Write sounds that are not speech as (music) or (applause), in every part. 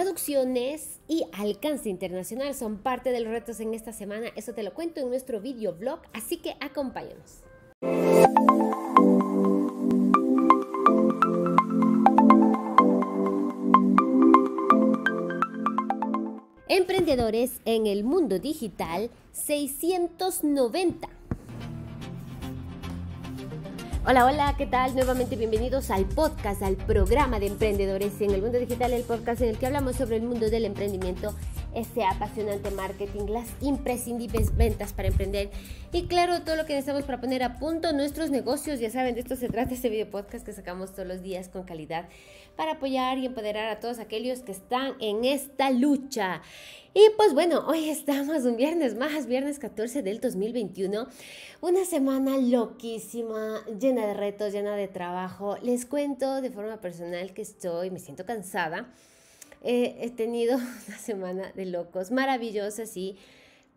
Traducciones y alcance internacional son parte de los retos en esta semana. Eso te lo cuento en nuestro video blog, así que acompáñanos. Emprendedores en el mundo digital 690. Hola, hola, ¿qué tal? Nuevamente bienvenidos al podcast, al programa de emprendedores en el mundo digital, el podcast en el que hablamos sobre el mundo del emprendimiento, ese apasionante marketing, las imprescindibles ventas para emprender y claro, todo lo que necesitamos para poner a punto nuestros negocios. Ya saben, de esto se trata este video podcast que sacamos todos los días con calidad para apoyar y empoderar a todos aquellos que están en esta lucha. Y pues bueno, hoy estamos un viernes más, viernes 14 del 2021. Una semana loquísima, llena de retos, llena de trabajo. Les cuento de forma personal que estoy, me siento cansada. He tenido (laughs) una semana de locos, maravillosa, sí.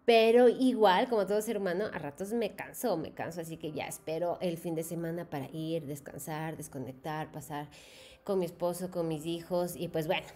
Pero igual, como todo ser humano, a ratos me canso, me canso, así que ya espero el fin de semana para ir, descansar, desconectar, pasar con mi esposo, con mis hijos y pues bueno,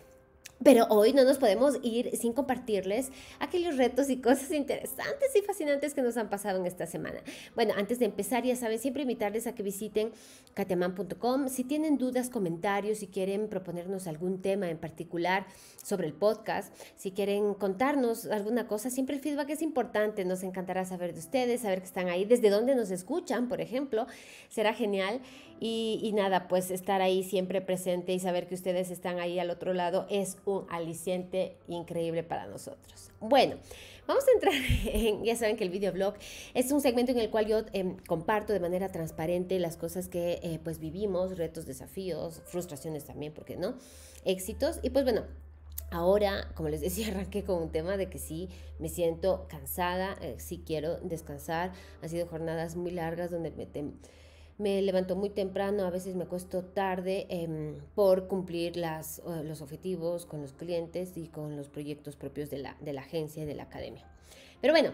pero hoy no nos podemos ir sin compartirles aquellos retos y cosas interesantes y fascinantes que nos han pasado en esta semana. Bueno, antes de empezar, ya saben, siempre invitarles a que visiten katiaman.com. Si tienen dudas, comentarios, si quieren proponernos algún tema en particular sobre el podcast, si quieren contarnos alguna cosa, siempre el feedback es importante. Nos encantará saber de ustedes, saber que están ahí, desde dónde nos escuchan, por ejemplo. Será genial. Y, y nada, pues estar ahí siempre presente y saber que ustedes están ahí al otro lado es un aliciente increíble para nosotros. Bueno, vamos a entrar (laughs) en, ya saben que el videoblog es un segmento en el cual yo em, comparto de manera transparente las cosas que eh, pues vivimos, retos, desafíos, frustraciones también, ¿por qué no? Éxitos. Y pues bueno, Ahora, como les decía, (laughs) arranqué con un tema de que sí me siento cansada, eh, sí quiero descansar. Han sido jornadas muy largas donde me, me levanto muy temprano, a veces me acuesto tarde em, por cumplir las, los objetivos con los clientes y con los proyectos propios de la, de la agencia y de la academia. Pero bueno,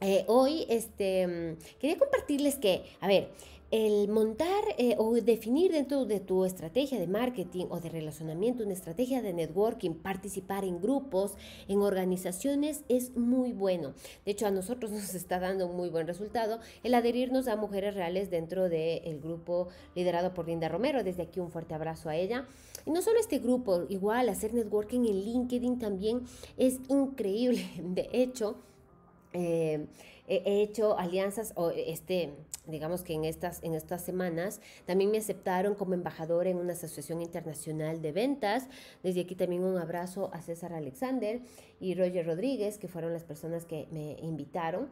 eh, hoy este, em, quería compartirles que, a ver, el montar eh, o definir dentro de tu estrategia de marketing o de relacionamiento una estrategia de networking, participar en grupos, en organizaciones es muy bueno. De hecho, a nosotros (laughs) nos está dando un muy buen resultado el adherirnos a mujeres reales dentro del grupo liderado por Linda Romero. Desde aquí un fuerte abrazo a ella. Y no solo este grupo, igual hacer networking en LinkedIn también es increíble. (laughs) De hecho, eh, he hecho alianzas, o este, digamos que en estas, en estas semanas también me aceptaron como embajador en una asociación internacional de ventas. Desde aquí también un abrazo a César Alexander y Roger Rodríguez, que fueron las personas que me invitaron.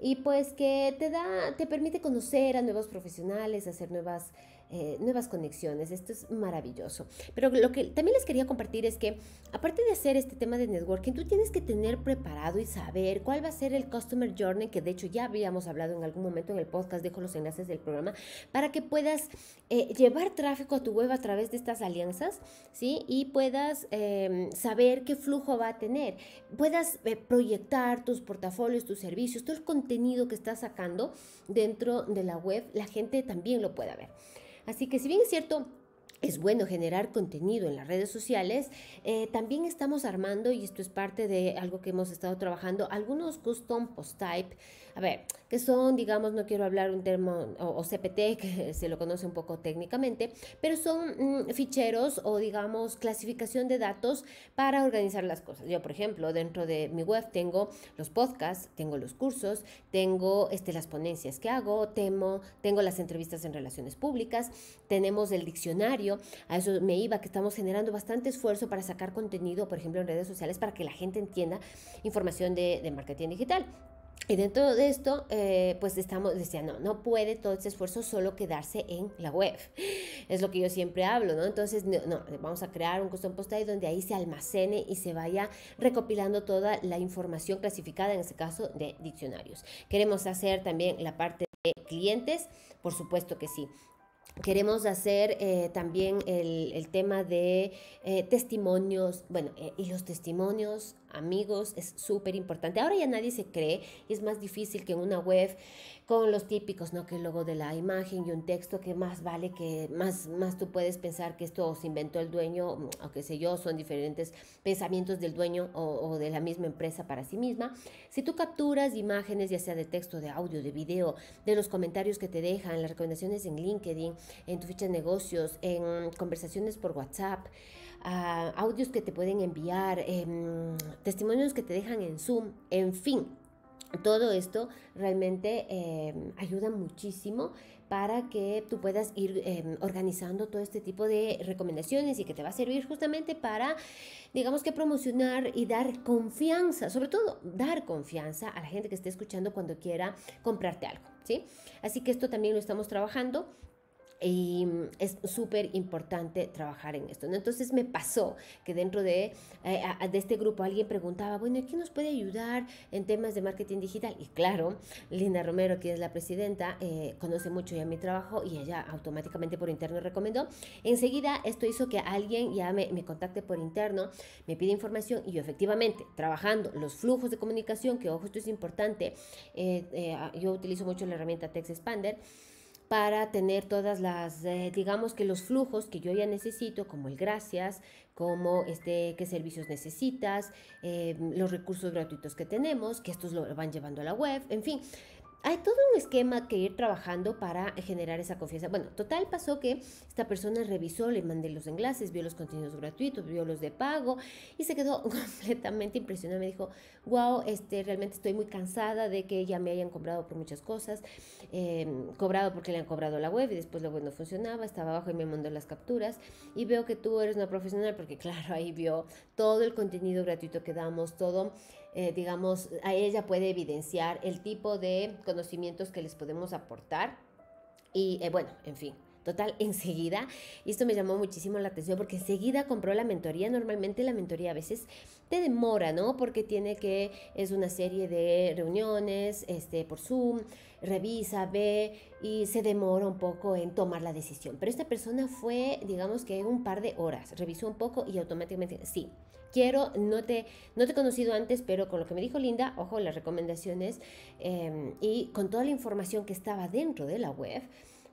Y pues que te da, te permite conocer a nuevos profesionales, hacer nuevas eh, nuevas conexiones. Esto es maravilloso. Pero lo que también les quería compartir es que, aparte de hacer este tema de networking, tú tienes que tener preparado y saber cuál va a ser el Customer Journey, que de hecho ya habíamos hablado en algún momento en el podcast, dejo los enlaces del programa, para que puedas eh, llevar tráfico a tu web a través de estas alianzas, ¿sí? Y puedas em, saber qué flujo va a tener. Puedas eh, proyectar tus portafolios, tus servicios, todo el contenido que estás sacando dentro de la web, la gente también lo pueda ver. Así que si bien es cierto, es bueno generar contenido en las redes sociales, eh, también estamos armando, y esto es parte de algo que hemos estado trabajando, algunos custom post type a ver, que son, digamos, no quiero hablar un termo o, CPT, (laughs) que se lo conoce un poco técnicamente, pero son mm, ficheros o, digamos, clasificación de datos para organizar las cosas. Yo, por ejemplo, dentro de mi web tengo los podcasts, tengo los cursos, tengo este, las ponencias que hago, temo, tengo las entrevistas en relaciones públicas, tenemos el diccionario, a eso me iba, que estamos generando bastante esfuerzo para sacar contenido, por ejemplo, en redes sociales, para que la gente entienda información de, de marketing digital. Y dentro de esto, eh, pues estamos, decía, no, no puede todo ese esfuerzo solo quedarse en la web. Es lo que yo siempre hablo, ¿no? Entonces, no, vamos a crear un custom post ahí donde ahí se almacene y se vaya recopilando toda la información clasificada, en este caso de diccionarios. Queremos hacer también la parte de clientes, por supuesto que sí. Queremos hacer eh, también el, tema de eh, testimonios, bueno, y los testimonios, amigos, es súper importante. Ahora ya nadie se cree, es más difícil que una web con los típicos, ¿no? Que el logo de la imagen y un texto que más vale, que más, más tú puedes pensar que esto se inventó el dueño, o qué sé yo, son diferentes pensamientos del dueño o, de la misma empresa para sí misma. Si tú capturas imágenes, ya sea de texto, de audio, de video, de los comentarios que te dejan, las recomendaciones en LinkedIn, en tu ficha de negocios, en conversaciones por WhatsApp, audios que te pueden enviar, eh, testimonios que te dejan en Zoom, en fin, todo esto realmente eh, ayuda muchísimo para que tú puedas ir eh, organizando todo este tipo de recomendaciones y que te va a servir justamente para, digamos que promocionar y dar confianza, sobre todo dar confianza a la gente que esté escuchando cuando quiera comprarte algo, ¿sí? Así que esto también lo estamos trabajando y mm, es súper importante trabajar en esto. Entonces me pasó que dentro de, eh, de este grupo alguien preguntaba, bueno, ¿quién nos puede ayudar en temas de marketing digital? Y claro, Linda Romero, que es la presidenta, eh, conoce mucho ya mi trabajo y ella automáticamente por interno recomendó. Enseguida esto hizo que alguien ya me, me contacte por interno, me pide información y yo efectivamente trabajando los flujos de comunicación, que ojo, esto es importante, eh, yo utilizo mucho la herramienta Text Expander para tener todas las, eh, digamos que los flujos que yo ya necesito, como el gracias, como este, qué servicios necesitas, eh, los recursos gratuitos que tenemos, que estos lo van llevando a la web, en fin, hay todo un esquema que ir trabajando para generar esa confianza. Bueno, total pasó que esta persona revisó, le mandé los enlaces, vio los contenidos gratuitos, vio los de pago y se quedó (laughs) completamente impresionada. Me dijo, wow, este, realmente estoy muy cansada de que ya me hayan cobrado por muchas cosas, em, cobrado porque le han cobrado la web y después la web no funcionaba, estaba abajo y me mandó las capturas y veo que tú eres una profesional porque (laughs) claro, ahí vio todo el contenido gratuito que damos, todo eh, digamos, a ella puede evidenciar el tipo de conocimientos que les podemos aportar. Y eh, bueno, en fin, Total, (laughs) enseguida, y esto me llamó muchísimo la atención porque enseguida compró la mentoría. Normalmente la mentoría a veces te demora, ¿no? Porque tiene que, es una serie de reuniones este, por Zoom, revisa, ve y se demora un poco en tomar la decisión. Pero esta persona fue, digamos que un par de horas, revisó un poco y automáticamente, sí, quiero, no te, no te he conocido antes, pero con lo que me dijo Linda, ojo, las recomendaciones em, y con toda la información que estaba dentro de la web,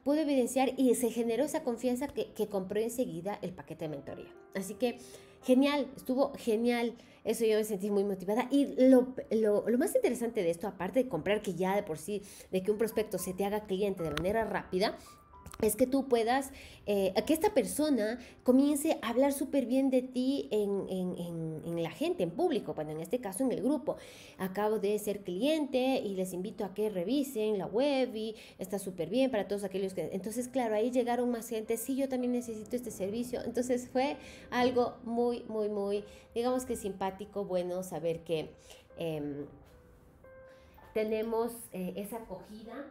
pude evidenciar y se generó esa confianza que, que compró enseguida el paquete de mentoría. Así que genial, estuvo genial. Eso yo me sentí muy motivada. Y lo, lo, más interesante de esto, aparte de comprar que ya de por sí, de que un prospecto se te haga cliente de manera rápida, es que tú puedas, eh, que esta persona comience a hablar súper bien de ti en, en, en, la gente, en público, bueno, en este caso en el grupo. Acabo de ser cliente y les invito a que revisen la web y está súper bien para todos aquellos que... Entonces, claro, ahí llegaron más gente, sí, yo también necesito este servicio. Entonces fue algo muy, muy, muy, digamos que simpático, bueno, saber que em, tenemos eh, esa acogida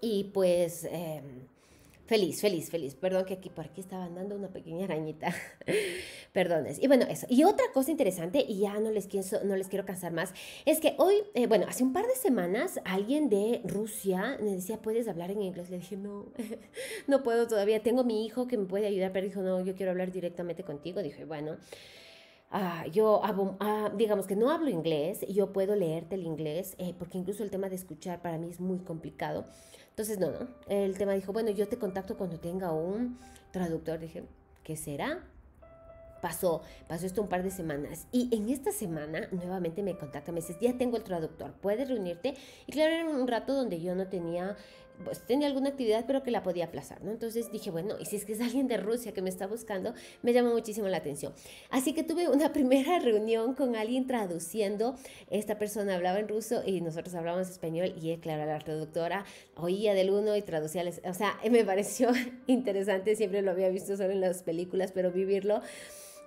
y pues em, feliz, feliz, feliz. Perdón que aquí por aquí estaba andando una pequeña arañita. (laughs) Perdones. Y bueno, eso. Y otra cosa interesante, y ya no les quiero, no les quiero cansar más, es que hoy, eh, bueno, hace un par de semanas alguien de Rusia me decía, ¿puedes hablar en inglés? Le dije, no, (laughs) no puedo todavía. Tengo mi hijo que me puede ayudar, pero dijo, no, yo quiero hablar directamente contigo. Dije, bueno. Ah, yo, ah, digamos que no hablo inglés, yo puedo leerte el inglés, eh, porque incluso el tema de escuchar para mí es muy complicado. Entonces, no, no. El tema dijo, bueno, yo te contacto cuando tenga un traductor. Dije, ¿qué será? Pasó, pasó esto un par de semanas. Y en esta semana nuevamente me contacta, me dice, ya tengo el traductor, puedes reunirte. Y claro, era un rato donde yo no tenía pues tenía alguna actividad pero que la podía aplazar, ¿no? Entonces dije, bueno, y si es que es alguien de Rusia que me está buscando, me llama muchísimo la atención. Así que tuve una (laughs) primera reunión con alguien traduciendo, esta persona hablaba en ruso y nosotros hablábamos español y claro, la traductora oía del uno y traducía, o sea, (laughs) me pareció (laughs) interesante, siempre lo había visto solo en las películas, pero vivirlo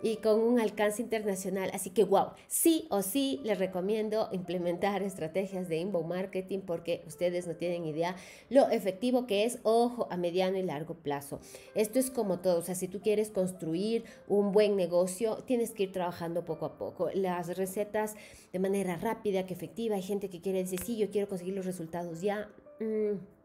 y con un alcance internacional. Así que, wow, sí o sí les recomiendo implementar estrategias de inbound marketing porque ustedes no tienen idea lo efectivo que es, ojo, a mediano y largo plazo. Esto es como todo, o sea, si tú quieres construir un buen negocio, tienes que ir trabajando poco a poco. Las recetas de manera rápida, que efectiva, hay gente que quiere decir, sí, yo quiero conseguir los resultados ya. Mm,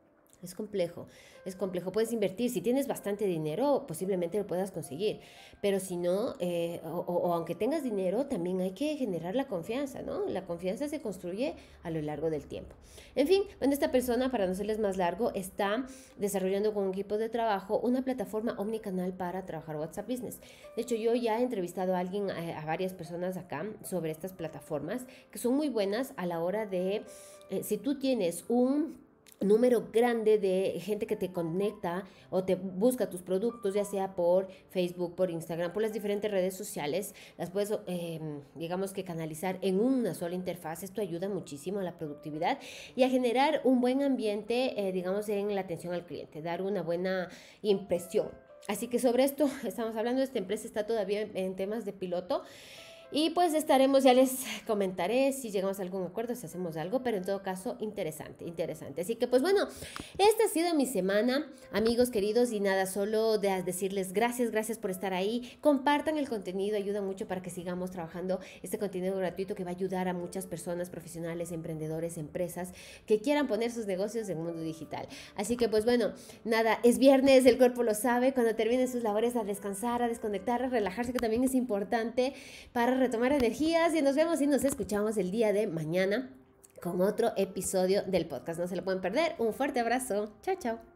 Es complejo, es complejo. Puedes invertir, si tienes bastante dinero, posiblemente lo puedas conseguir, pero si no, eh, o, aunque tengas dinero, también hay que generar la confianza, ¿no? La confianza se construye a lo largo del tiempo. En fin, bueno, esta persona, para no serles más largo, está desarrollando con un equipo de trabajo una plataforma omnicanal para trabajar WhatsApp Business. De hecho, yo ya he entrevistado a alguien, a, varias personas acá sobre estas plataformas que son muy buenas a la hora de, eh, si tú tienes un número grande de gente que te conecta o te busca tus productos, ya sea por Facebook, por Instagram, por las diferentes redes sociales, las puedes, em, digamos que canalizar en una sola interfaz. Esto ayuda muchísimo a la productividad y a generar un buen ambiente, eh, digamos, en la atención al cliente, dar una buena impresión. Así que sobre esto (laughs) estamos hablando, esta empresa está todavía en temas de piloto. Y pues estaremos, ya les (laughs) comentaré si llegamos a algún acuerdo, si hacemos algo, pero en todo caso, interesante, interesante. Así que pues bueno, esta ha sido mi semana, amigos queridos, y nada, solo de decirles gracias, gracias por estar ahí. Compartan el contenido, ayuda mucho para que sigamos trabajando este contenido gratuito que va a ayudar a muchas personas, profesionales, emprendedores, empresas que quieran poner sus negocios en el mundo digital. Así que pues bueno, nada, es viernes, el cuerpo lo sabe, cuando terminen sus labores a descansar, a desconectar, a relajarse, que también es importante para retomar energías y nos vemos y nos escuchamos el día de mañana con otro episodio del podcast. No se lo pueden perder. Un fuerte abrazo. Chao, chao.